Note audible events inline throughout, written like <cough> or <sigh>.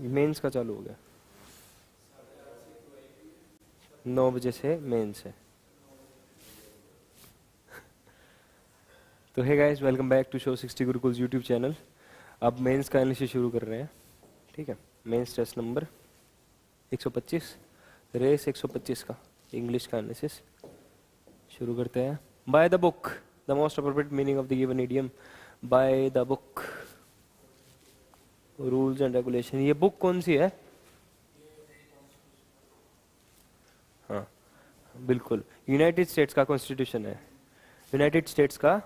Mains का चालू हो गया। नौ बजे से मेंस है। <laughs> तो है guys welcome back to show 60 Gurukul YouTube channel अब मेंस का एनालिसिस शुरू कर रहे हैं। ठीक है? मेंस टेस्ट नंबर 125 रेस 125 का। इंग्लिश का एनालिसिस शुरू करते हैं। By the book the most appropriate meaning of the given idiom by the book rules and regulation ये बुक कौन सी है? हाँ बिल्कुल। यूनाइटेड स्टेट्स का कॉन्स्टिट्यूशन है। यूनाइटेड स्टेट्स का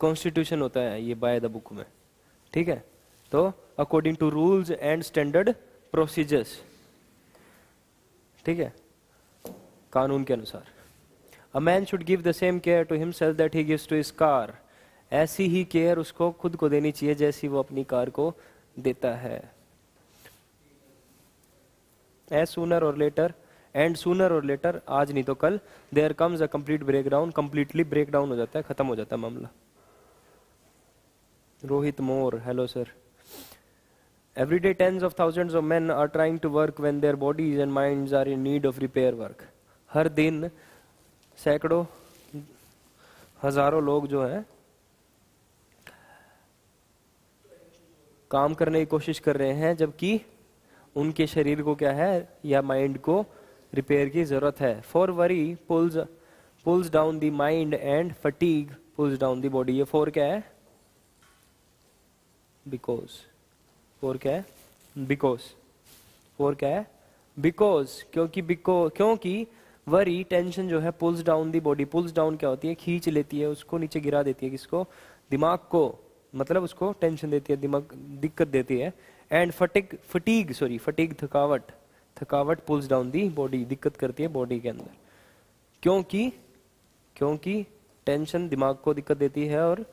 कॉन्स्टिट्यूशन होता है ये बाय द बुक में। ठीक है? तो according to rules and standard procedures ठीक है? कानून के अनुसार। A man should give the same care to himself that he gives to his car ऐसी ही केयर उसको खुद को देनी चाहिए जैसी वो अपनी कार को देता है। एज सुनर और लेटर एंड सुनर और लेटर आज नहीं तो कल there comes a complete break down completely break down हो जाता है खत्म हो जाता है मामला। Rohit More hello sir Every day, tens of thousands of men are trying to work when their bodies and minds are in need of repair work. हर दिन सैकड़ों हज़ारों लोग जो हैं काम करने की कोशिश कर रहे हैं, जबकि उनके शरीर को क्या है, या माइंड को रिपेयर की ज़रूरत है। For worry pulls pulls down the mind and fatigue pulls down the body ये फोर क्या है? बिकॉज़ फोर क्या है? बिकॉज़ फोर क्या है? बिकॉज़ क्योंकि बिको, क्योंकि वरी टेंशन जो है pulls down the body pulls down क्या होती है? खींच लेती है, उसको नीचे गिरा देती है किसको? दिमाग को। मतलब उसको टेंशन देती है, दिमाग, दिक्कत देती है। And fatigue fatigue sorry fatigue थकावट थकावट पुल्स डाउन दी बॉडी दिक्कत करती है बॉडी के अंदर। क्योंकि क्योंकि टेंशन दिमाग को दिक्कत देती है और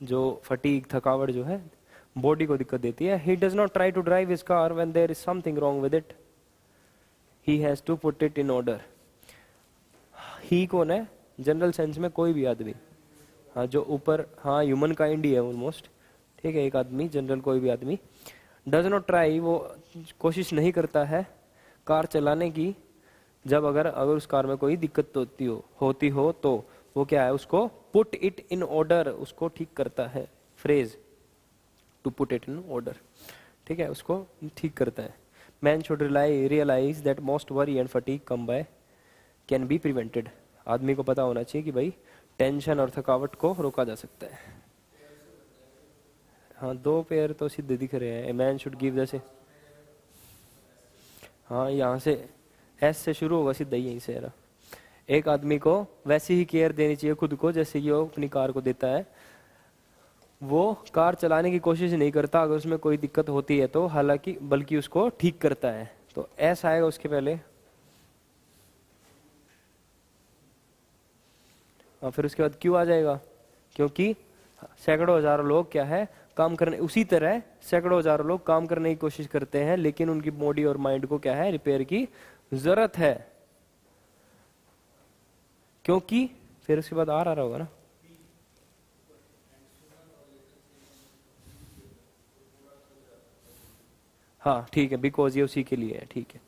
जो फटीग थकावट जो है बॉडी को दिक्कत देती है। He does not try to drive his car when there is something wrong with it he has to put it in order he कौन है जनरल सेंस में कोई भी आदमी हाँ जो ऊपर हाँ ह्यूमन काइंड ही है ऑलमोस्ट ठीक है, एक आदमी जनरल कोई भी आदमी। डज नॉट ट्राई वो कोशिश नहीं करता है कार चलाने की। जब अगर अगर उस कार में कोई दिक्कत होती हो होती हो तो वो क्या है, उसको पुट इट इन ऑर्डर उसको ठीक करता है। Phrase to put it in order ठीक है, उसको ठीक करता है। Man should rely realize that most worry and fatigue come by can be prevented आदमी को पता होना चाहिए कि भाई टेंशन और थकावट को रोका जा सकता है। हाँ दो पेयर तो सीधे दिख रहे हैं। मैन शुड गिव जैसे। हाँ यहाँ से एस से शुरू होगा सीधा यहीं से रहा एक आदमी को वैसी ही केयर देनी चाहिए खुद को, जैसे कि वो अपनी कार को देता है। वो कार चलाने की कोशिश नहीं करता, अगर उसमें कोई दिक्कत होती है तो हालाँकि, बल्कि उसको ठीक करता है। तो एस आएगा उसके पहले। और फिर उसके बाद क्यों आ जाएगा? क्योंकि सैकड़ों हज़ारों लोग क्या है, काम करने, उसी तरह सैकड़ों हज़ारों लोग काम करने की कोशिश करते हैं, लेकिन उनकी बॉडी और माइंड को क्या है, रिपेयर की ज़रूरत है। क्योंकि फिर उसके बाद आ रहा होगा ना? हाँ ठीक है बिकॉज़ ये उसी के लिए है, ठीक है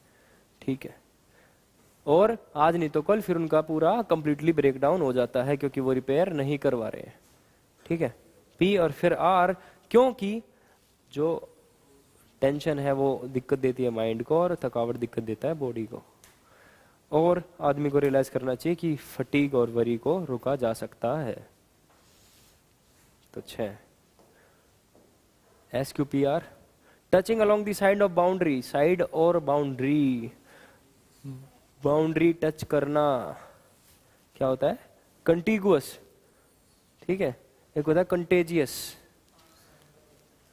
ठीक है। और आज नहीं तो कल फिर उनका पूरा कंप्लीटली ब्रेक डाउन हो जाता है क्योंकि वो रिपेयर नहीं करवा रहे हैं। ठीक है? पी और फिर आर क्योंकि जो टेंशन है वो दिक्कत देती है माइंड को और थकावट दिक्कत देता है बॉडी को। और आदमी को रियलाइज़ करना चाहिए कि फटीक और वरी को रोका जा सकता है। तो छ S Q P R touching along the side of boundary side और बाउंड्री बाउंड्री टच करना क्या होता है? कंटिगुअस ठीक है? एक होता है कंटेजियस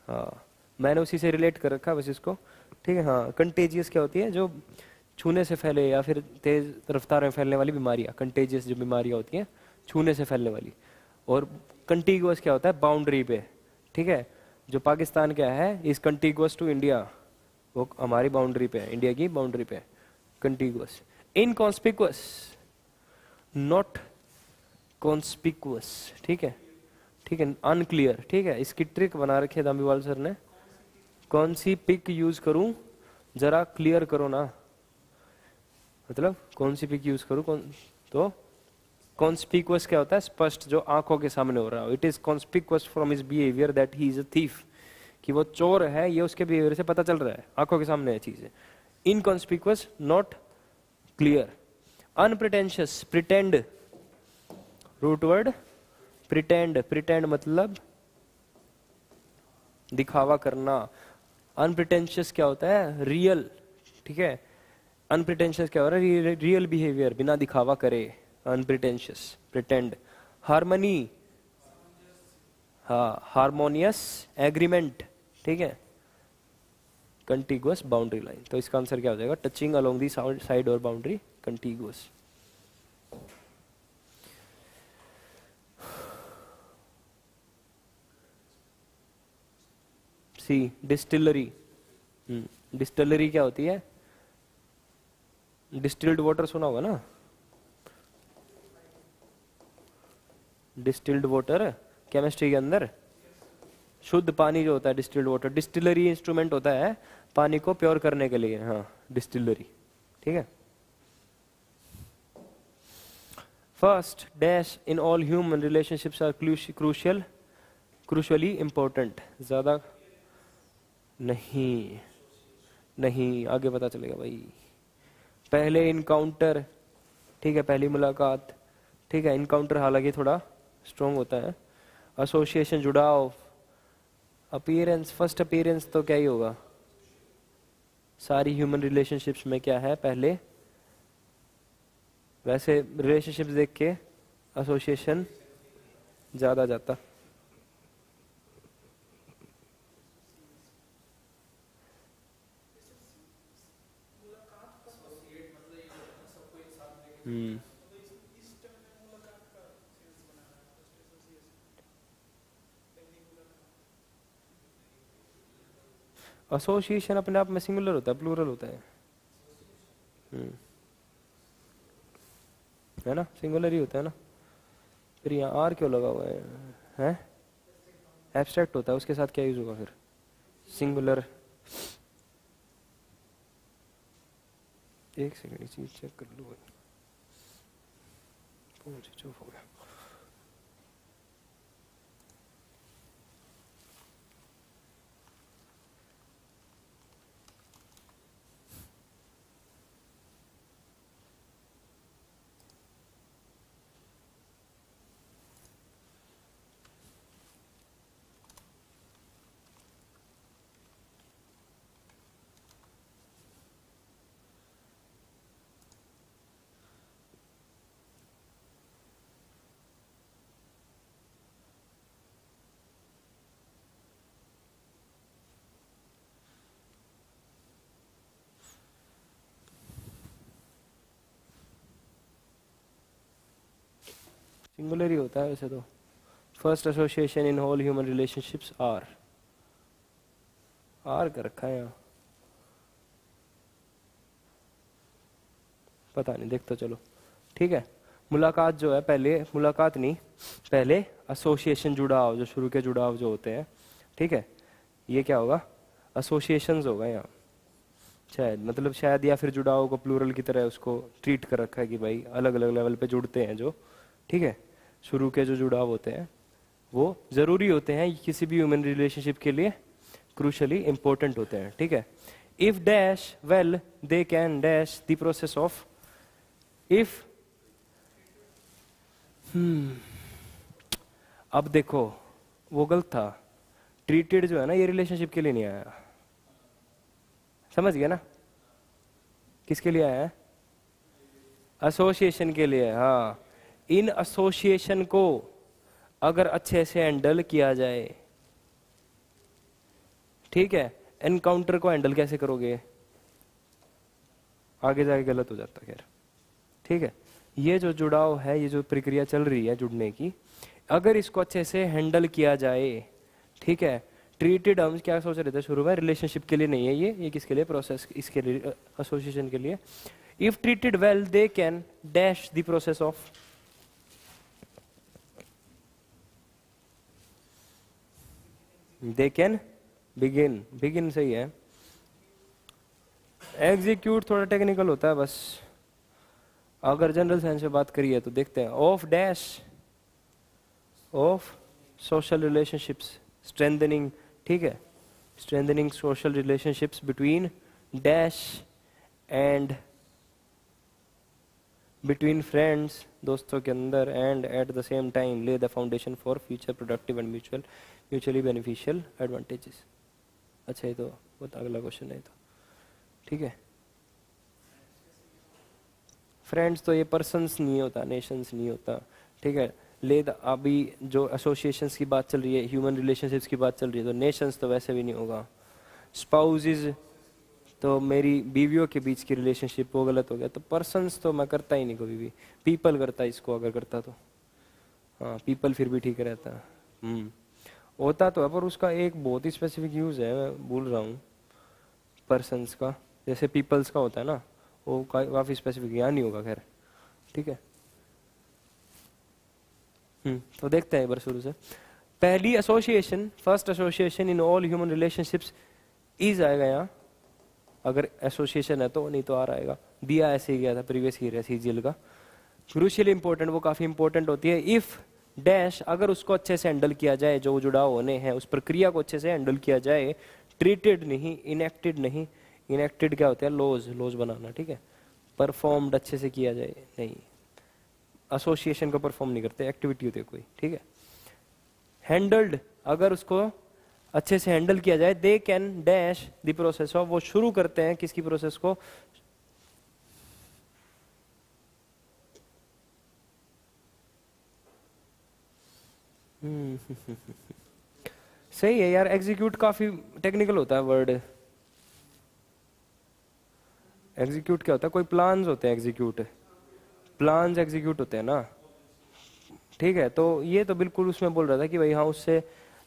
हाँ मैंने उसी से रिलेट कर रखा बस इसको। ठीक है? हाँ कंटेजियस क्या होती है? जो छूने से फैले या फिर तेज रफ्तार में फैलने वाली बीमारियाँ कंटेजियस जो बीमारियाँ होती हैं, छूने से फैलने वाली। और कंटिगुअस क्या होता है? बाउंड्री पे। ठीक है? जो पाकिस्तान क्या है? इज़ कंटिगुअस टू इंडिया वो हमारी बाउंड्री पे है। इंडिया की बाउंड्री पे कंटिगुअस इनकॉन्स्पिकुअस नॉट कॉन्स्पिकुअस ठीक है? ठीक है अनक्लियर ठीक है? इसकी ट्रिक बना रखी है दामीवाल सर ने। कौन सी पिक यूज़ करूँ? जरा क्लियर करो ना। मतलब कौन सी पिक यूज़ करूँ? कौन तो कॉन्स्पिकुअस क्या होता है? स्पष्ट, जो आँखों के सामने हो रहा हो। It is conspicuous from his behaviour that he is a thief कि वो चोर है, ये उसके बिहेवियर से पता चल रहा है। आँखों के सामने है चीज़ें। Inconspicuous not clear unpretentious pretend root word pretend pretend मतलब दिखावा करना. अनप्रिटेंशियस क्या होता है? रियल ठीक है? अनप्रिटेंशियस क्या हो रहा है? रियल बिहेवियर बिना दिखावा करे. अनप्रिटेंशियस प्रिटेंड हारमोनी हाँ हारमोनियस एग्रीमेंट ठीक है? कंटिगुअस बाउंड्री लाइन तो इसका आंसर क्या हो जाएगा? टचिंग अलोंग दी साइड और boundary contiguous C distillery distillery क्या होती है? डिस्टिल्ड वाटर सुना होगा ना? डिस्टिल्ड वाटर केमिस्ट्री के अंदर शुद्ध पानी जो होता है डिस्टिल्ड वाटर डिस्टिलरी इंस्ट्रूमेंट होता है पानी को प्योर करने के लिए हाँ डिस्टिलरी, ठीक है? First dash in all human relationships are crucial crucially important ज़्यादा नहीं नहीं, आगे पता चलेगा भाई। पहले इनकाउंटर ठीक है, पहली मुलाकात, ठीक है इनकाउंटर हालाँकि थोड़ा स्ट्रोंग होता है। एसोसिएशन जुड़ाव अपीयरेंस फ़र्स्ट अपीयरेंस तो क्या ही होगा? सारी ह्यूमन रिलेशनशिप्स में क्या है पहले? वैसे रिलेशनशिप्स देख के एसोसिएशन ज़्यादा जाता। हम्म। एसोसिएशन अपने आप में सिंगुलर होता है प्लूरल होता है। हम्म। है ना? सिंगुलर ही होता है ना? फिर यहाँ आर क्यों लगा हुआ है? हैं? एब्स्ट्रैक्ट होता है, उसके साथ क्या यूज़ होगा फिर? सिंगुलर एक सेकंड चीज़ चेक कर लो स्विच ऑफ़ हो गया। सिंगुलर ही होता है वैसे तो। First association in whole human relationships are are कर रखा है यहाँ। पता नहीं, देखते चलो। ठीक है, मुलाकात जो है पहले, मुलाकात नहीं, पहले एसोसिएशन जुड़ाव, जो शुरू के जुड़ाव जो होते हैं। ठीक है, ये क्या होगा? एसोसिएशन होगा यहाँ। शायद मतलब शायद या फिर जुड़ाव को प्लूरल की तरह उसको ट्रीट कर रखा है कि भाई अलग अलग लेवल पे जुड़ते हैं जो। ठीक है शुरू के जो जुड़ाव होते हैं, वो ज़रूरी होते हैं किसी भी ह्यूमन रिलेशनशिप के लिए क्रूशली इंपॉर्टेंट होते हैं, ठीक है? If dash well they can dash the process of if अब देखो, वो गलत था। ट्रीटेड जो है ना, ये रिलेशनशिप के लिए नहीं आया। समझ गया ना? किसके लिए आया एसोसिएशन के लिए हाँ। इन एसोसिएशन को अगर अच्छे से हैंडल किया जाए, ठीक है? एनकाउंटर को हैंडल कैसे करोगे? आगे जाके गलत हो जाता खैर। ठीक है? ये जो जुड़ाव है, ये जो प्रक्रिया चल रही है जुड़ने की, अगर इसको अच्छे से हैंडल किया जाए, ठीक है? ट्रीटेड हम क्या सोच रहे थे शुरू में? रिलेशनशिप के लिए नहीं है ये। ये किसके लिए? प्रोसेस इसके लिए एसोसिएशन के लिए। If treated well they can dash the process of they can begin begin सही है। एग्जीक्यूट थोड़ा टेक्निकल होता है, बस। अगर जनरल साइंस में बात करिए तो देखते हैं। Of dash of social relationships strengthening ठीक है? Strengthening social relationships between dash and between friends दोस्तों के अंदर and at the same time lay the foundation for future productive and mutual mutually beneficial advantages अच्छा ये तो बहुत अगला क्वेश्चन है तो। ठीक है? फ्रेंड्स तो ये पर्सनस नहीं होता नेशंस नहीं होता। ठीक है? ले द अभी जो एसोसिएशंस की बात चल रही है ह्यूमन रिलेशनशिप्स की बात चल रही है तो नेशंस तो वैसे भी नहीं होगा। स्पाउजेज तो मेरी बीवियों के बीच की रिलेशनशिप वो गलत हो गया। तो पर्सनस तो मैं करता ही नहीं कभी भी। पीपल करता इसको, अगर करता तो। हाँ पीपल फिर भी ठीक रहता। हम्म। होता तो है, पर उसका एक बहुत ही स्पेसिफिक यूज़ है, मैं भूल रहा हूँ। पर्सनस का। जैसे पीपल्स का होता है ना, वो काफ़ी स्पेसिफिक यहाँ नहीं होगा, खैर। ठीक है? हम्म तो देखते हैं एक बार शुरू से। पहली association first association in all human relationships is आएगा यहाँ। अगर एसोसिएशन है तो नहीं तो आ रहेगा दिया ऐसे ही गया था प्रीवियस ईयर है सीजीएल का। क्रूशियली इंपॉर्टेंट वो काफ़ी इंपॉर्टेंट होती है। इफ़ डैश अगर उसको अच्छे से हैंडल किया जाए, जो जुड़ाव होने हैं, उस प्रक्रिया को अच्छे से हैंडल किया जाए ट्रीटेड नहीं इनेक्टेड नहीं इनेक्टेड क्या होता है? लॉज लॉज बनाना, ठीक है? परफॉर्म्ड अच्छे से किया जाए, नहीं। एसोसिएशन का परफॉर्म नहीं करते एक्टिविटी होती है कोई, ठीक है? हैंडल्ड अगर उसको अच्छे से हैंडल किया जाए they can dash the process of वो शुरू करते हैं किसकी प्रोसेस को? <laughs> सही है यार एग्जीक्यूट काफ़ी टेक्निकल होता है वर्ड एग्जीक्यूट क्या होता है? कोई प्लान्स होते हैं एग्जीक्यूट प्लान्स एग्जीक्यूट होते हैं ना। ठीक है तो ये तो बिल्कुल उसमें बोल रहा था कि भाई हाँ उससे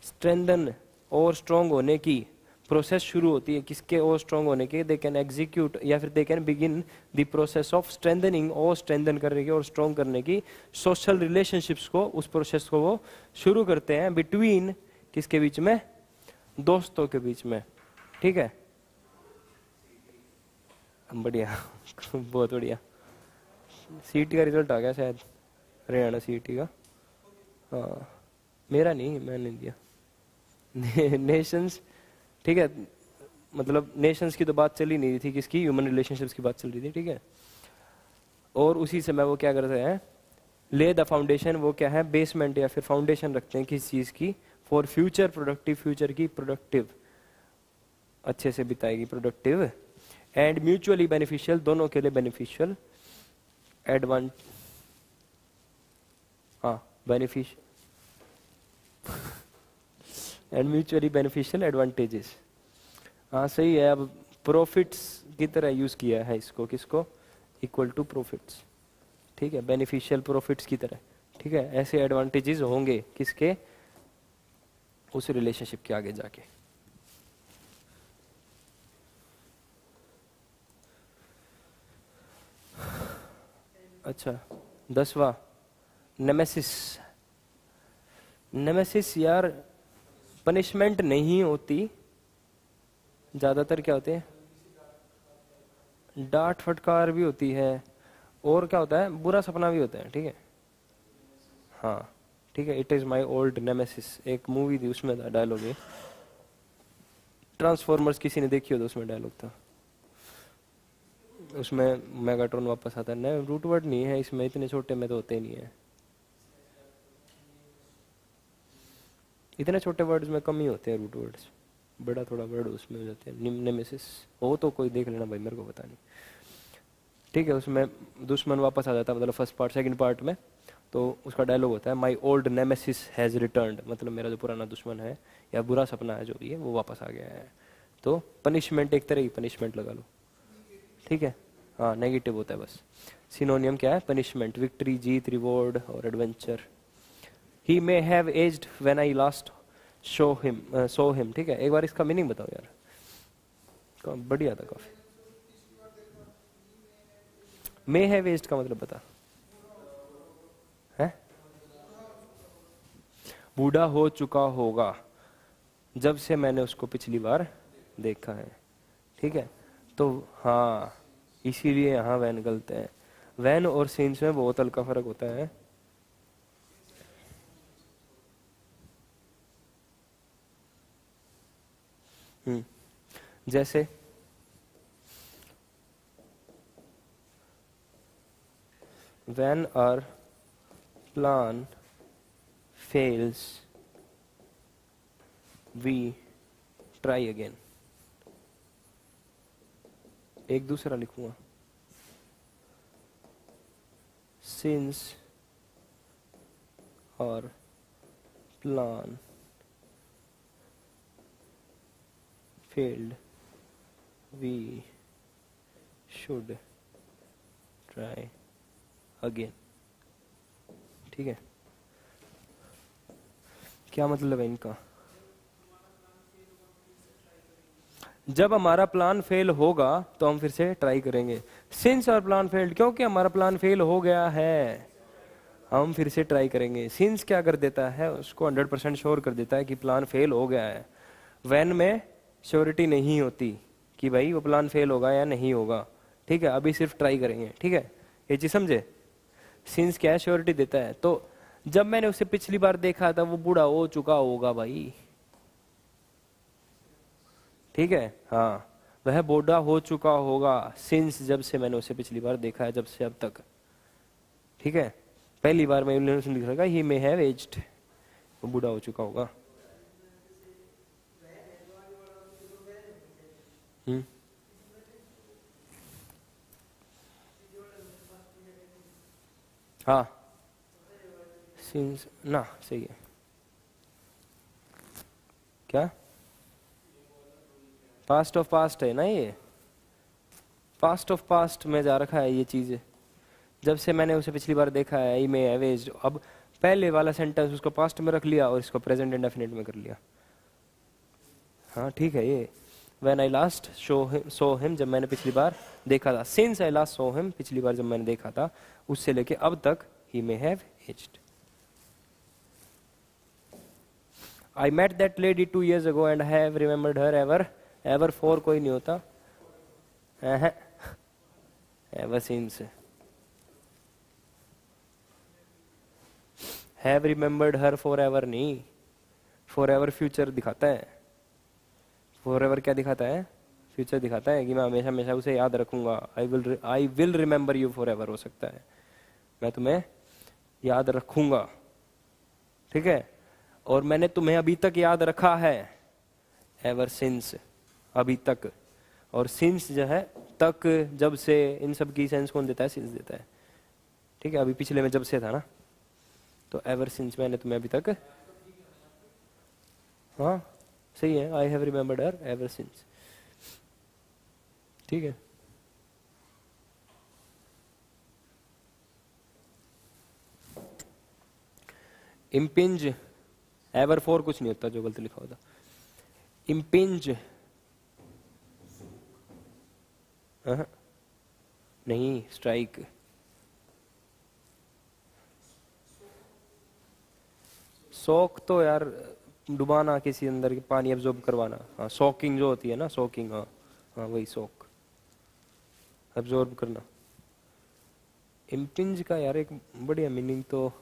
स्ट्रेंथन और स्ट्रॉन्ग होने की प्रोसेस शुरू होती है। किसके और स्ट्रॉन्ग होने के? दे कैन एग्जीक्यूट या फिर they can begin the process of strengthening और स्ट्रेंथन करने की और स्ट्रॉन्ग करने की सोशल रिलेशनशिप्स को, उस प्रोसेस को वो शुरू करते हैं बिटवीन किसके बीच में? दोस्तों के बीच में। ठीक है? बढ़िया। बहुत बढ़िया। सीटी का रिज़ल्ट आ गया शायद। हरियाणा सीटी का। हाँ। मेरा नहीं, मैंने दिया। <laughs> नेशंस ठीक है? मतलब नेशंस की तो बात चल नहीं रही थी किसकी? ह्यूमन रिलेशनशिप्स की बात चल रही थी, ठीक है? और उसी समय वो क्या करते हैं? ले द फाउंडेशन वो क्या है? बेसमेंट या फिर फाउंडेशन रखते हैं किस चीज़ की? फॉर फ्यूचर प्रोडक्टिव फ्यूचर की प्रोडक्टिव अच्छे से बिताएगी प्रोडक्टिव एंड म्यूचुअली बेनिफिशियल दोनों के लिए बेनिफिशियल एडवांट हाँ beneficial and mutually beneficial advantages हाँ सही है, अब प्रॉफिट्स की तरह यूज़ किया है इसको, किसको? इक्वल टू प्रॉफिट्स ठीक है बेनिफिशियल प्रॉफिट्स की तरह. ठीक है, ऐसे एडवांटेजेस होंगे किसके? उस रिलेशनशिप के आगे जाके. अच्छा दसवा नेमेसिस नेमेसिस यार पनिशमेंट नहीं होती, ज़्यादातर क्या होते हैं? डांट फटकार भी होती है, और क्या होता है? बुरा सपना भी होता है, ठीक है? हाँ ठीक है it is my old nemesis एक मूवी थी, उसमें था डायलॉग ये। ट्रांसफॉर्मर्स किसी ने देखी हो तो उसमें डायलॉग था। उसमें मेगाट्रॉन वापस आता है। नहीं रूट वर्ड नहीं है, इसमें इतने छोटे में तो होते नहीं है। इतने छोटे वर्ड्स में कम ही होते हैं रूट वर्ड्स बड़ा थोड़ा वर्ड उसमें हो जाते हैं. नेमेसिस हो तो कोई देख लेना भाई, मेरे को पता नहीं. ठीक है, उसमें दुश्मन वापस आ जाता है मतलब फ़र्स्ट पार्ट सेकंड पार्ट में. तो उसका डायलॉग होता है my old nemesis has return मतलब मेरा जो पुराना दुश्मन है या बुरा सपना है जो भी है, वो वापस आ गया है. तो पनिशमेंट एक तरह की पनिशमेंट लगा लो. ठीक है? हाँ नेगेटिव होता है बस. सिनोनियम क्या है? पनिशमेंट विक्ट्री जीत रिवॉर्ड और adventure he may have aged when I last show him saw him ठीक है? एक बार इसका मीनिंग बताओ यार। बढ़िया था काफ़ी। मे हैव एज्ड का मतलब बता। बूढ़ा हो चुका होगा, जब से मैंने उसको पिछली बार देखा है। ठीक है? तो हाँ इसीलिए यहाँ वैन गलत है। वैन और सीन्स में बहुत हल्का फ़र्क होता है। जैसे when our plan fails we try again एक दूसरा लिखूँगा since our plan failed we should try again ठीक है? क्या मतलब है इनका? जब हमारा प्लान फेल होगा तो हम फिर से ट्राई करेंगे। सिंस और प्लान फेल्ड क्योंकि हमारा प्लान फेल हो गया है, हम फिर से ट्राई करेंगे। सिंस क्या कर देता है, उसको 100 परसेंट श्योर कर देता है कि प्लान फेल हो गया है। वैन में श्योरिटी नहीं होती कि भाई वो प्लान फेल होगा या नहीं होगा। ठीक है, अभी सिर्फ़ ट्राई करेंगे। ठीक है? ये चीज़ समझे? सिंस क्या श्योरिटी देता है? तो जब मैंने उसे पिछली बार देखा था, वो बूढ़ा हो चुका होगा भाई। ठीक है? हाँ। वह बूढ़ा हो चुका होगा सिंस जब से मैंने उसे पिछली बार देखा है, जब से अब तक। ठीक है? पहली बार मैं लिख ही मे हैव एज्ड वो बूढ़ा हो चुका होगा। हम्म हाँ। ना, सही है। क्या? पास्ट ऑफ़ पास्ट है ना ये? पास्ट ऑफ़ पास्ट में जा रखा है ये चीज़। जब से मैंने उसे पिछली बार देखा है ई मे एवेज अब पहले वाला सेंटेंस उसको पास्ट में रख लिया और इसको प्रेजेंट इंडेफिनेट में कर लिया। हाँ ठीक है ये। When I last show saw him जब मैंने पिछली बार देखा था। Since I last saw him पिछली बार जब मैंने देखा था, उससे लेके अब तक he may have aged I met that lady two years ago and have remembered her ever ever for कोई नहीं होता। Ever since have remembered her for ever नहीं। फॉर एवर फ्यूचर दिखाता है। फॉर क्या दिखाता है? फ्यूचर दिखाता है कि मैं हमेशा हमेशा उसे याद रखूँगा। I will I will remember you for हो सकता है। मैं तुम्हें याद रखूँगा। ठीक है? और मैंने तुम्हें अभी तक याद रखा है। एवर सिंस अभी तक। और सिंस जो है, तक जब से इन सब की सेंस कौन देता है? सिंस देता है। ठीक है? अभी पिछले में जब से था ना? तो एवर सिंस मैंने तुम्हें अभी तक हाँ? सही है I have remembered her ever since ठीक है? इम्पिंज एवर फोर कुछ नहीं होता, जो गलत लिखा होता। इम्पिंज नहीं स्ट्राइक सोक तो यार डुबाना, किसी अंदर के पानी एब्जॉर्ब करवाना। हाँ सोकिंग जो होती है ना सोकिंग हाँ हाँ वही सोक एब्जॉर्ब करना। इम्पिंज का यार एक बढ़िया मीनिंग तो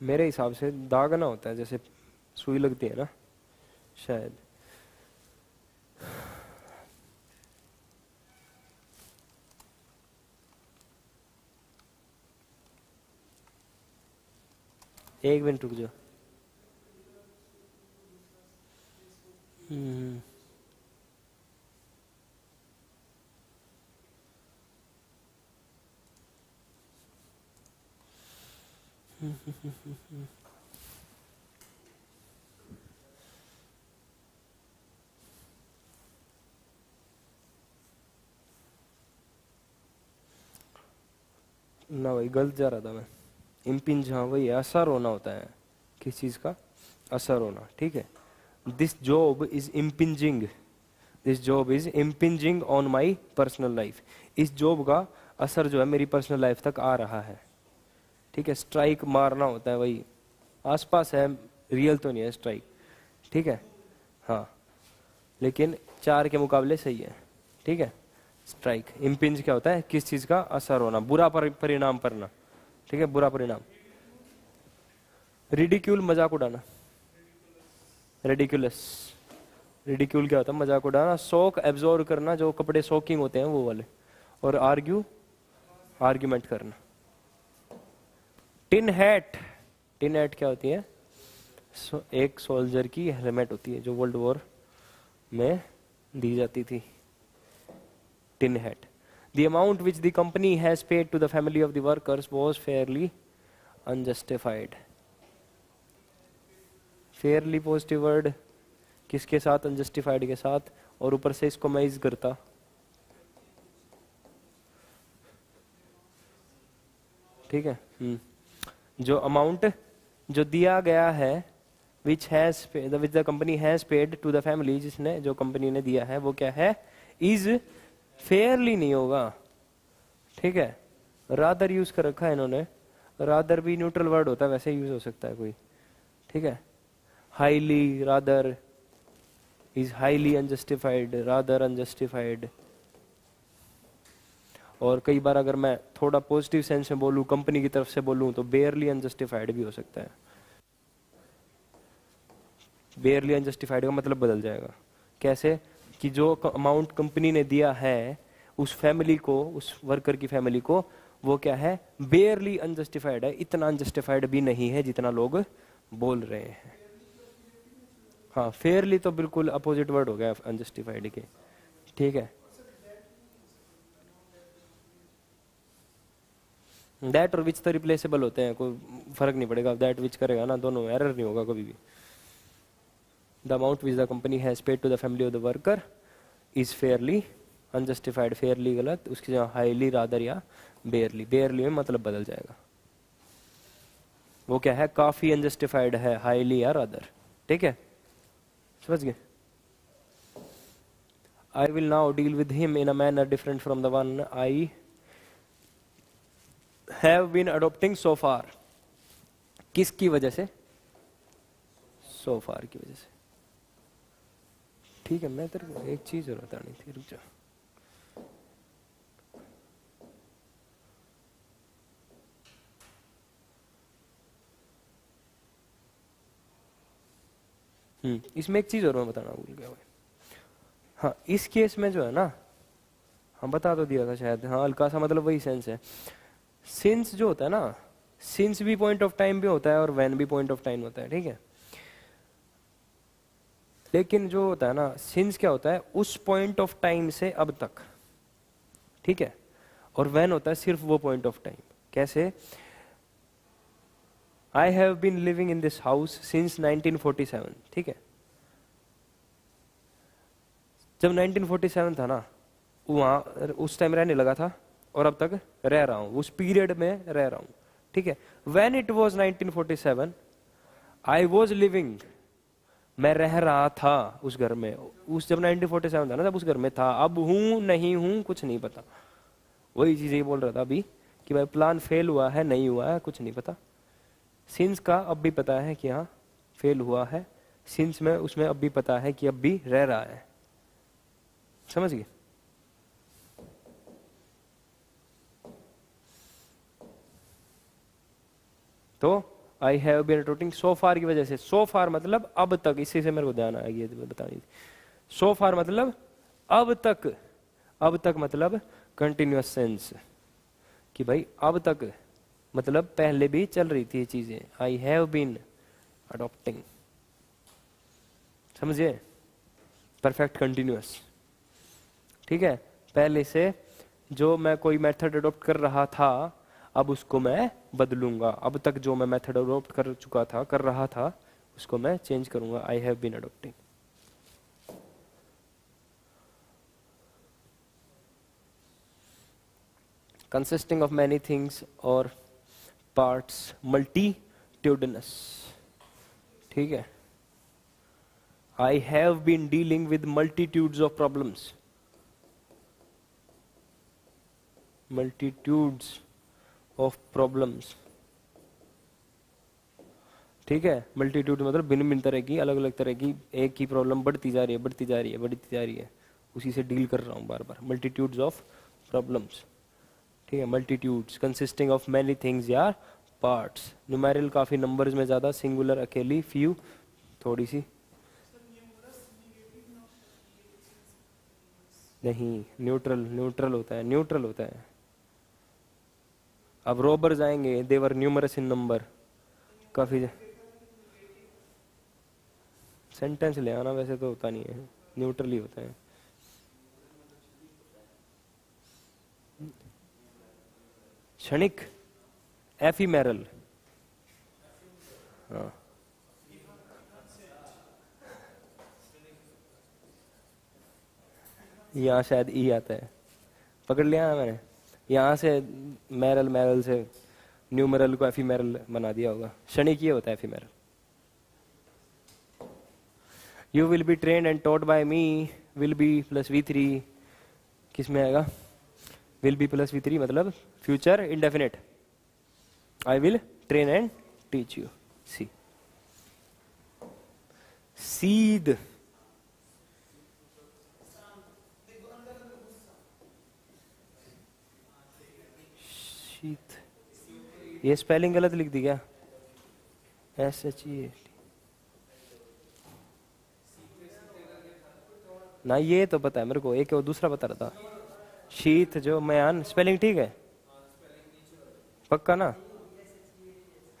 मेरे हिसाब से दागना होता है, जैसे सुई लगती है ना, शायद। एक मिनट रुक जाओ। हम्म। ना भाई गलत जा रहा था मैं। इम्पिंज हाँ वही असर होना होता है, किस चीज़ का? असर होना, ठीक है? This job is impinging this job is impinging on my personal life इस जॉब का असर जो है मेरी पर्सनल लाइफ तक आ रहा है। ठीक है? स्ट्राइक मारना होता है वही। आसपास है रियल तो नहीं है स्ट्राइक ठीक है? हाँ। लेकिन चार के मुकाबले सही है। ठीक है? स्ट्राइक इम्पिंज क्या होता है? किस चीज़ का? असर होना, बुरा परिणाम पड़ना। ठीक है? बुरा परिणाम। रिडिक्यूल मज़ाक उड़ाना। रेडिक्यूलस रिडिक्यूल क्या होता है? मज़ाक उड़ाना, शोक एब्जॉर्व करना, जो कपड़े शोकिंग होते हैं, वो वाले। और आर्ग्यू आर्ग्यूमेंट करना। टिन हैट टिन हैट क्या होती है? एक सोल्जर की हेलमेट होती है, जो वर्ल्ड वॉर में दी जाती थी। Tin hat The amount which the company has paid to the family of the workers was fairly unjustified. Fairly positive word किसके साथ अनजस्टिफाइड के साथ और ऊपर से इसको मैं इज़ करता ठीक है हम्म। जो अमाउंट जो दिया गया है which has which the company has paid to the family जिसने, जो कंपनी ने दिया है, वो क्या है इज़ फेयरली नहीं होगा। ठीक है? रादर यूज़ कर रखा है इन्होंने। रादर भी न्यूट्रल वर्ड होता है, वैसे यूज़ हो सकता है कोई। ठीक है? Highly rather is highly unjustified rather unjustified और कई बार अगर मैं थोड़ा पॉजिटिव सेंस में बोलूँ कंपनी की तरफ़ से बोलूँ तो बेयरली अनजस्टिफाइड भी हो सकता है। बेयरली अनजस्टिफाइड का मतलब बदल जाएगा। कैसे? कि जो अमाउंट कंपनी ने दिया है, उस फैमिली को, उस वर्कर की फैमिली को, वो क्या है? बेयरली अनजस्टिफाइड है, इतना अनजस्टिफाइड भी नहीं है जितना लोग बोल रहे हैं। हाँ फेयरली तो बिल्कुल अपोजिट वर्ड हो गया अनजस्टिफाइड के। ठीक है? दैट और विच तो रिप्लेसेबल होते हैं, कोई फ़र्क नहीं पड़ेगा। दैट विच करेगा ना, दोनों एरर नहीं होगा कभी भी। The amount which the company has paid to the family of the worker is fairly unjustified fairly गलत, उसकी जगह हाईली रादर या बेयरली बेयरली में मतलब बदल जाएगा। वो क्या है? काफ़ी अनजस्टिफाइड है हाईली या रादर ठीक है? समझ गए? I will now deal with him in a manner different from the one I have been adopting so far किसकी वजह से? सो फार की वजह से। ठीक है मैं तेरे को एक चीज़ और बतानी थी रुक जा। हम्म, इसमें एक चीज़ और मैं बताना भूल गया हाँ इस केस में जो है ना हम बता तो दिया था शायद। हाँ हल्का सा मतलब वही सेंस है। सिंस जो होता है ना सिंस भी पॉइंट ऑफ़ टाइम भी होता है और वैन भी पॉइंट ऑफ़ टाइम होता है ठीक है? लेकिन जो होता है ना सिंस क्या होता है? उस पॉइंट ऑफ़ टाइम से अब तक। ठीक है? और वैन होता है, सिर्फ़ वो पॉइंट ऑफ़ टाइम कैसे? I have been living in this house since 1947 ठीक है? जब 1947 था ना, वहाँ, उस टाइम रहने लगा था, और अब तक रह रहा हूँ। उस पीरियड में रह रहा हूँ। ठीक है? When it was 1947 I was living मैं रह रहा था उस घर में। उस जब 1947 था ना जब उस घर में था। अब हूँ, नहीं हूँ, कुछ नहीं पता। वही चीज़ यही बोल रहा था अभी कि भाई प्लान फेल हुआ है, नहीं हुआ है, कुछ नहीं पता। सिंस का अब भी पता है कि हाँ फेल हुआ है। सिंस में, उसमें अब भी पता है कि अब भी रह रहा है। समझ गए? तो आई हैव बीन रोटिंग सो फार की वजह से। सो फार मतलब अब तक, इसी से मेरे को ध्यान आ आएगी बतानी सो फार मतलब अब तक अब तक मतलब कंटिन्यूस सेंस कि भाई अब तक मतलब पहले भी चल रही थी ये चीज़ें। आई हैव बीन अडोप्टिंग समझे? परफेक्ट कंटिन्यूस ठीक है? पहले से जो मैं कोई मेथड अडोप्ट कर रहा था अब उसको मैं बदलूँगा। अब तक जो मैं मेथड अडोप्ट कर चुका था, कर रहा था, उसको मैं चेंज करूँगा। I have been adopting consisting of many things और पार्ट्स मल्टीट्यूडनस ठीक है? I have been dealing with multitude of problems multitudes multitudes of problems. ठीक है? मल्टीट्यूड मतलब भिन्न भिन्न तरह की अलग अलग तरह की, एक ही प्रॉब्लम बढ़ती जा रही है, बढ़ती जा रही है, बढ़ती जा रही है। उसी से डील कर रहा हूँ बार बार मल्टीट्यूड्स ऑफ़ प्रॉब्लम्स ठीक है? Multitudes consisting of many things या पार्ट्स न्यूमेरल काफ़ी नंबर्स में ज़्यादा सिंगुलर अकेली फ्यू थोड़ी सी। नहीं न्यूट्रल न्यूट्रल होता है न्यूट्रल होता है। अब रोबर्स आएँगे देवर न्यूमरस इन नंबर काफ़ी सेंटेंस ले आना वैसे तो होता नहीं है न्यूट्रल ही होता है। क्षणिक एफीमेरल हाँ। यहाँ शायद ई आता है। पकड़ लिया मैंने? यहाँ से मैरल मैरल से न्यूमरल को एफीमेरल बना दिया होगा। शनि ये होता है ephemeral. You will be train and taught by me will be plus V three किसमें आएगा? Will be plus V three मतलब future indefinite I will train and teach you सी सीध शीत ये स्पेलिंग गलत लिख दी क्या? एस एच ई ना, ये तो पता है मेरे को, एक और दूसरा बता रहा था। शीत जो मयान स्पेलिंग ठीक है? पक्का ना?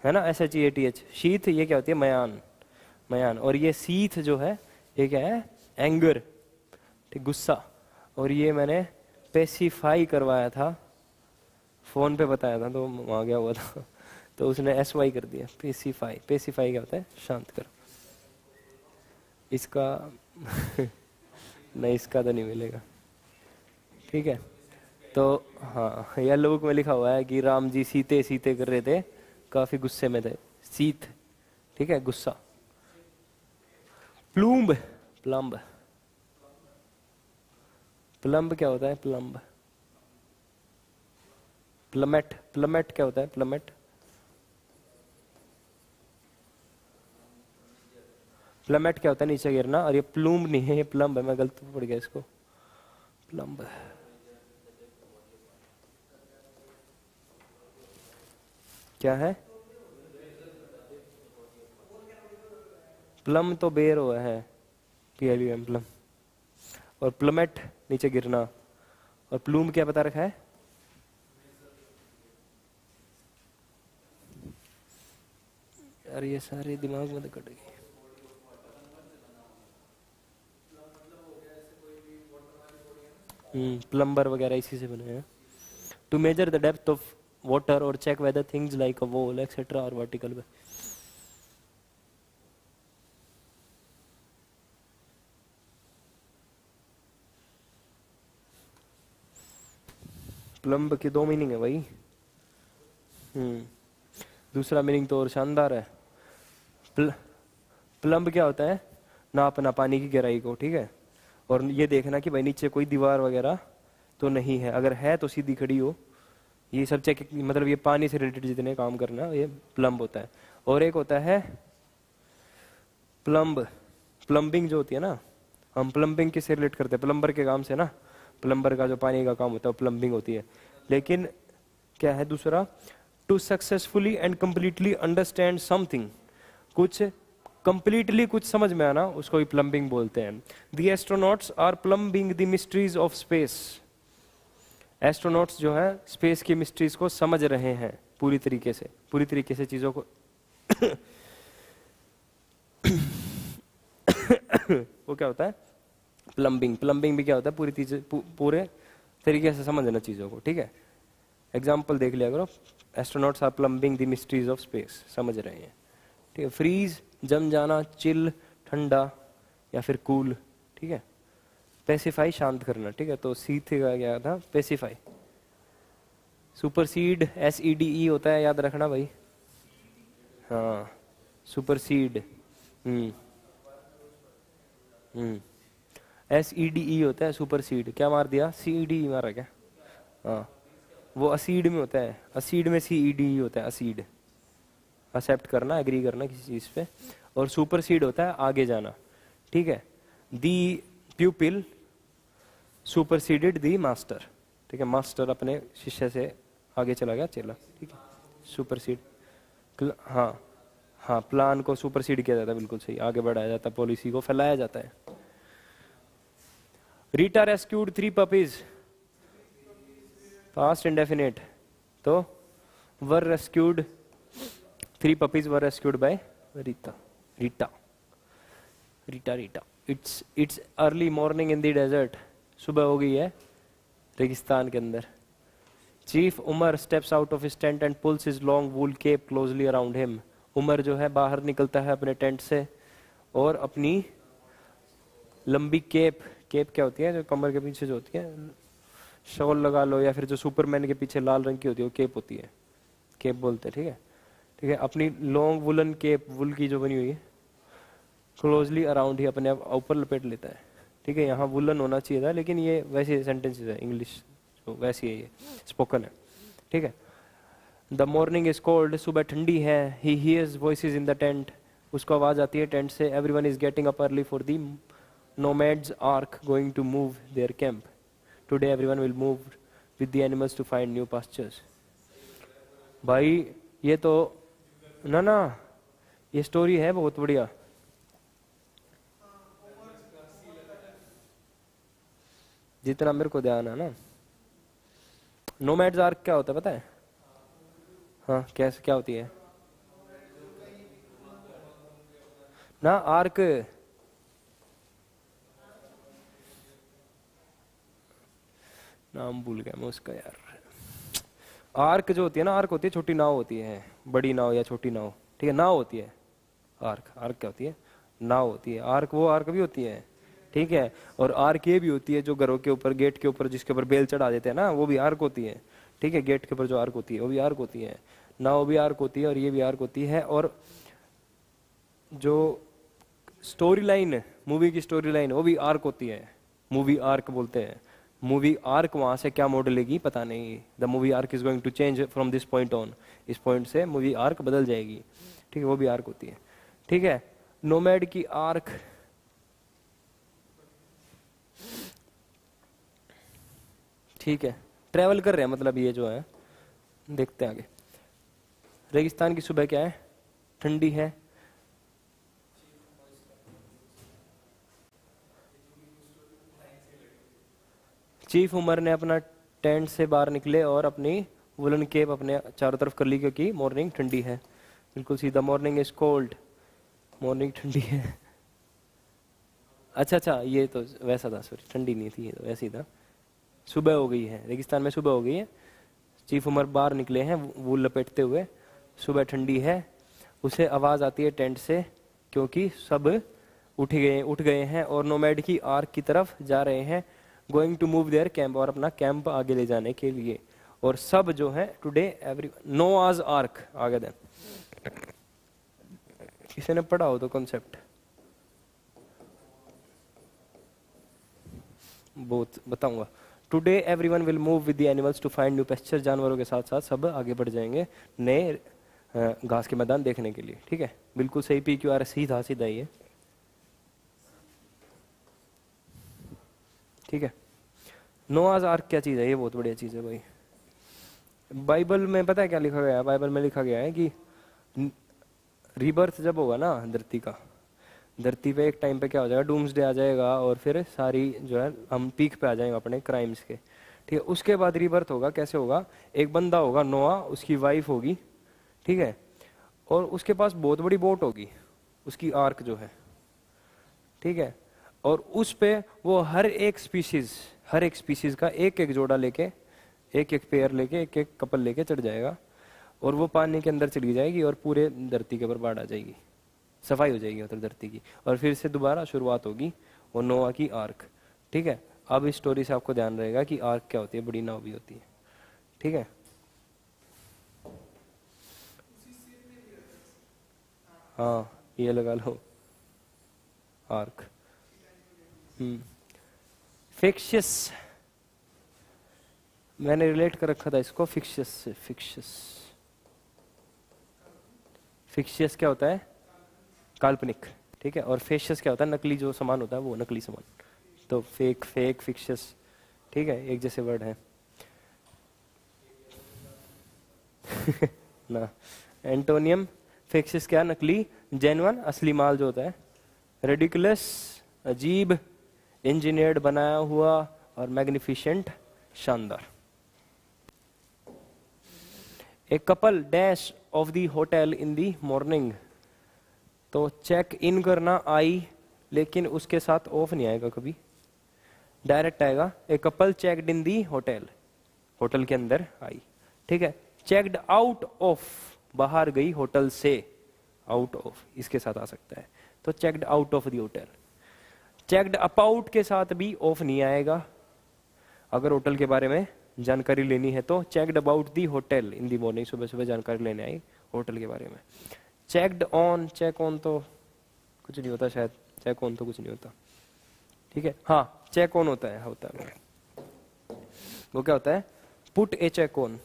है ना S H E A T H sheath ये क्या होती है? मयान मयान। और ये सीथ जो है, ये क्या है? एंगर ठीक, गुस्सा। और ये मैंने पेसिफाई करवाया था। फ़ोन पे बताया था तो वहाँ गया हुआ था? <laughs> तो उसने एस वाई कर दिया पेसिफाई पेसिफाई क्या होता है? शांत करो। इसका <laughs> नहीं, इसका तो नहीं मिलेगा। ठीक है? तो हाँ येलो बुक में लिखा हुआ है कि राम जी सीते सीते कर रहे थे। काफ़ी गुस्से में थे। सीत, ठीक है? गुस्सा। प्लूम्ब, प्लम्ब। प्लम्ब क्या होता है? प्लम्ब। प्लमेट प्लमेट क्या होता है? प्लमेट प्लमेट क्या होता है? नीचे गिरना। और ये प्लूम नहीं है, ये प्लम्ब है। मैं गलत पड़ गया इसको। प्लम्ब क्या है? प्लम तो बेर हुआ है। पी एम प्लम और प्लमेट नीचे गिरना। और प्लूम क्या बता रखा है? यार ये सारे दिमाग में तो कट गए। प्लम्बर वगैरह इसी से बने हैं। To measure the depth of water और check whether things like a wall etcetera और वर्टिकल प्लम्ब की दो मीनिंग है भाई। हम्म दूसरा मीनिंग तो और शानदार है। प्ल, प्लम्ब क्या होता है? नापना पानी की गहराई को ठीक है? और ये देखना कि भाई नीचे कोई दीवार वगैरह तो नहीं है। अगर है तो सीधी खड़ी हो। ये सब चेक मतलब ये पानी से रिलेटेड जितने काम करना ये प्लम्ब होता है। और एक होता है प्लम्ब। प्लम्बिंग जो होती है ना हम प्लम्बिंग किससे रिलेट करते हैं? प्लम्बर के काम से ना? प्लम्बर का जो पानी का काम होता है वो प्लम्बिंग होती है। लेकिन क्या है दूसरा? To successfully and completely understand something कुछ कंप्लीटली कुछ समझ में आना, उसको भी प्लम्बिंग बोलते हैं। The astronauts are plumbing the mysteries of space astronauts जो है स्पेस की मिस्ट्रीज को समझ रहे हैं, पूरी तरीके से, पूरी तरीके से चीज़ों को। वो क्या होता है? प्लम्बिंग प्लम्बिंग भी क्या होता है? पूरी चीज़ पूरे तरीके से समझना चीज़ों को, ठीक है? एग्ज़ाम्पल देख लिया करो। Astronauts are plumbing the mysteries of space समझ रहे हैं। ठीक है फ्रीज जम जाना चिल ठंडा या फिर कूल ठीक है? पेसिफाई शांत करना, ठीक है? तो सी थे का क्या था pacify supersede S E D E होता है, याद रखना भाई। हाँ supersede hmm hmm. S E D E होता है सुपरसीड क्या मार दिया? सी ई डी ई मारा क्या? हाँ वो असीड में होता है, असीड में सी ई डी ई होता है, असीड। एक्सेप्ट करना एग्री करना किसी चीज़ पे। और सुपर सीड होता है आगे जाना। ठीक है? दी प्यूपिल सुपरसीडेड दी मास्टर ठीक है? मास्टर अपने शिष्य से आगे चला गया, चला। ठीक है? सुपरसीड हाँ। हाँ प्लान को सुपरसीड किया जाता है, बिल्कुल सही। आगे बढ़ाया जाता है पॉलिसी को फैलाया जाता है। Rita rescued three puppies past indefinite तो were rescued three puppies were rescued by Rita Rita Rita Rita it's it's early morning in the desert सुबह हो गई है रेगिस्तान के अंदर chief Umar steps out of tent and pulls his long wool cape closely around him Umar जो है बाहर निकलता है अपने टेंट से और अपनी लंबी केप केप क्या होती है जो कमर के पीछे जो होती है शॉल लगा लो या फिर जो सुपरमैन के पीछे लाल रंग की होती है वो केप होती है केप बोलते हैं ठीक है ठीक है, अपनी लॉन्ग वुलन केप वुल की जो बनी हुई है क्लोजली अराउंड ही अपने आप ऊपर लपेट लेता है। ठीक है, यहाँ वुलन होना चाहिए था, लेकिन ये वैसे सेंटेंसेस है इंग्लिश जो वैसी है ये स्पोकन है। ठीक है द मॉर्निंग इज़ कोल्ड सुबह ठंडी है he hears voices in the tent उसको आवाज़ आती है टेंट से everyone is getting up early for the nomads ark going to move their camp. Today everyone will move with the animals to find new pastures. भाई, ये तो ना ना। ये स्टोरी है बहुत बढ़िया। जितना मेरे को ध्यान है ना। नोमैड्स आर्क क्या होता है पता है? हाँ कैसे, क्या होती है? ना आर्क नाम भूल गया मैं उसका यार। आर्क जो होती है ना आर्क होती है छोटी नाव होती है बड़ी नाव या छोटी नाव ठीक है नाव होती है आर्क आर्क क्या होती है नाव होती है आर्क वो आर्क भी होती है ठीक है और आर्क ये भी होती है जो घरों के ऊपर गेट के ऊपर जिसके ऊपर बेल चढ़ा देते हैं ना वो भी आर्क होती है ठीक है गेट के ऊपर जो आर्क होती है वो भी आर्क होती है नाव भी आर्क होती है और ये भी आर्क होती है और जो स्टोरी लाइन मूवी की स्टोरी लाइन वो भी आर्क होती है मूवी आर्क बोलते हैं मूवी आर्क वहाँ से क्या मॉडल लेगी, पता नहीं। The movie arc is going to change from this point on इस पॉइंट से मूवी आर्क बदल जाएगी। ठीक है, वो भी आर्क होती है। ठीक है नोमैड की आर्क ठीक है ट्रेवल कर रहे हैं मतलब ये जो है, देखते हैं आगे। रेगिस्तान की सुबह क्या है? ठंडी है। चीफ उमर ने अपना टेंट से बाहर निकले और अपनी वुलन केप अपने चारों तरफ़ कर ली क्योंकि मॉर्निंग ठंडी है। बिल्कुल सीधा, मॉर्निंग इज़ कोल्ड, मॉर्निंग ठंडी है। अच्छा अच्छा ये तो वैसा था सॉरी ठंडी नहीं थी, ये तो वैसे था। सुबह हो गई है, रेगिस्तान में सुबह हो गई है। चीफ उमर बाहर निकले हैं वो लपेटते हुए, सुबह ठंडी है। उसे आवाज़ आती है टेंट से, क्योंकि सब उठ गए उठ गए हैं और नोमैड की आर्क की तरफ़ जा रहे हैं। Going to move their camp और अपना कैंप आगे ले जाने के लिए। और सब जो है टुडे एवरी नो आज आर्क आगे देन किसी ने पढ़ा हो तो कॉन्सेप्ट बहुत, बताऊँगा। Today everyone will move with the animals to find new pasture जानवरों के साथ साथ सब आगे बढ़ जाएँगे नए घास के मैदान देखने के लिए। ठीक है? बिल्कुल सही पी क्यू आर सीधा सीधा ही है। ठीक है? नोआज आर्क क्या चीज़ है? ये बहुत बढ़िया चीज़ है भाई। बाइबल में पता है क्या लिखा गया है? बाइबल में लिखा गया है कि रिबर्थ जब होगा ना धरती का, धरती पे एक टाइम पे क्या हो जाएगा? डूम्स डे आ जाएगा और फिर सारी जो है, हम पीक पे आ जाएँगे अपने क्राइम्स के। ठीक है? उसके बाद रिबर्थ होगा, कैसे होगा? एक बंदा होगा नोआ, उसकी वाइफ होगी। ठीक है? और उसके पास बहुत बड़ी बोट होगी, उसकी आर्क जो है। ठीक है? और उस पे वो हर एक स्पीशीज हर एक स्पीशीज का एक एक जोड़ा लेके, एक एक पेयर लेके, एक एक कपल लेके चढ़ जाएगा और वो पानी के अंदर चली जाएगी और पूरे धरती के ऊपर बाढ़ आ जाएगी। सफ़ाई हो जाएगी उधर धरती की और फिर से दोबारा शुरुआत होगी वो नोआ की आर्क। ठीक है? अब इस स्टोरी से आपको ध्यान रहेगा कि आर्क क्या होती है, बड़ी नाव भी होती है। ठीक है? हाँ ये लगा लो। आर्क। फिक्शियस मैंने रिलेट कर रखा था इसको फिक्शियस से फिक्शियस फिक्शियस क्या होता है? काल्पनिक, ठीक है? और फेशियस क्या होता है? नकली जो सामान होता है, वो नकली सामान. तो फेक फेक फिक्शियस ठीक है? एक जैसे वर्ड है. <laughs> ना. एंटोनियम फिक्सिस क्या? नकली जेनवन असली माल जो होता है. रेडिकुलस अजीब इंजीनियर्ड बनाया हुआ और मैग्निफिशेंट शानदार। A couple dash of the hotel in the morning. तो चेक इन करना आई, लेकिन उसके साथ ऑफ़ नहीं आएगा कभी। डायरेक्ट आएगा, a couple checked in the hotel. Hotel के अंदर आई। ठीक है, चेकड आउट ऑफ़, बाहर गई होटल से आउट ऑफ़, इसके साथ आ सकता है। तो checked out of the hotel. Checked about के साथ भी ऑफ़ नहीं आएगा। अगर होटल के बारे में जानकारी लेनी है तो checked about the hotel in the morning सुबह सुबह जानकारी लेने आई होटल के बारे में। चेकड ऑन चेक ऑन तो कुछ नहीं होता शायद। चेक ऑन तो कुछ नहीं होता। ठीक है? हाँ चेक ऑन होता है होता है। वो क्या होता है? पुट ए चेक ऑन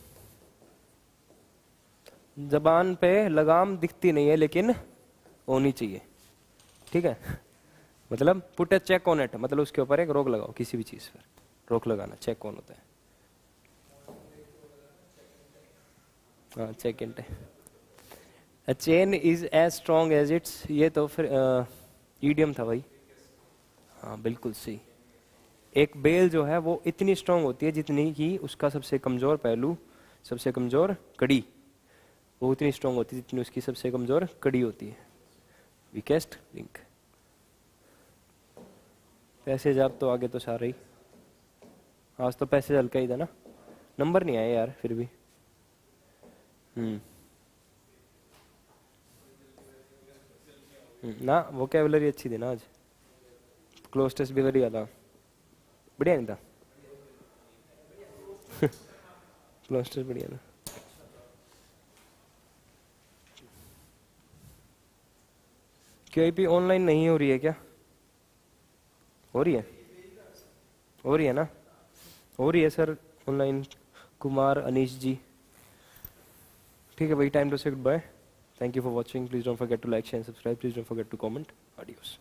जबान पे लगाम दिखती नहीं है, लेकिन होनी चाहिए। ठीक है? मतलब put a check on it मतलब उसके ऊपर एक रोक लगाओ किसी भी चीज़ पर। रोक लगाना चेक ऑन होता है। हाँ check chain is as strong as its ये तो फिर ईडियम था भाई। हाँ बिल्कुल सही। एक बेल जो है वो इतनी स्ट्रांग होती है जितनी कि उसका सबसे कमज़ोर पहलू, सबसे कमज़ोर कड़ी। वो उतनी स्ट्रांग होती है जितनी उसकी सबसे कमज़ोर कड़ी होती है। वीकेस्ट लिंक पैसे जब तो आगे तो सारे ही। आज तो पैसे हल्का ही था ना। नंबर नहीं आए यार फिर भी। हम्म, हम्म ना वो कैवलरी अच्छी थी ना आज। क्लोज टेस्ट भी बढ़िया था। बढ़िया नहीं था? <laughs> क्लोज टेस्ट बढ़िया था। क्यूआईपी ऑनलाइन नहीं हो रही है क्या? हो रही है? हो रही है ना? हो रही है सर ऑनलाइन कुमार, अनीश जी। ठीक है भाई टाइम टू से good bye thank you for watching please don't forget to like share subscribe please don't forget to comment audios